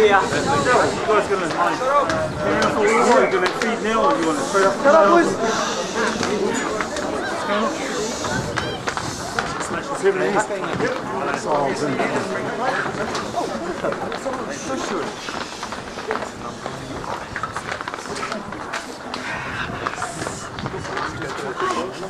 Yeah. You guys got his mind. You're going to feed Neil or you want to straight up? Shut up, boys! Seven east. Yep. Solves in. Oh, so sure. I